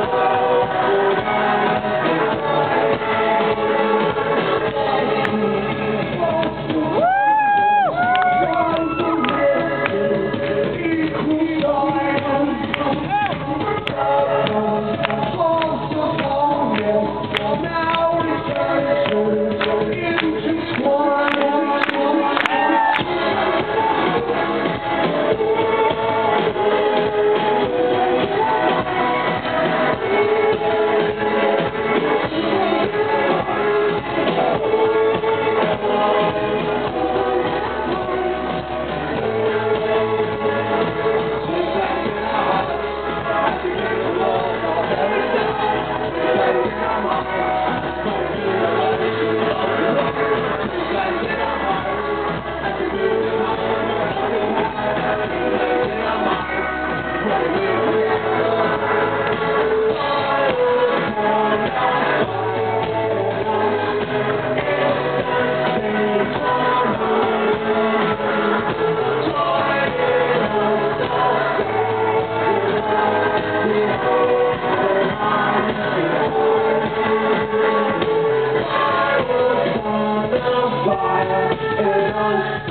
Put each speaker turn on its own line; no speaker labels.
Thank you. On.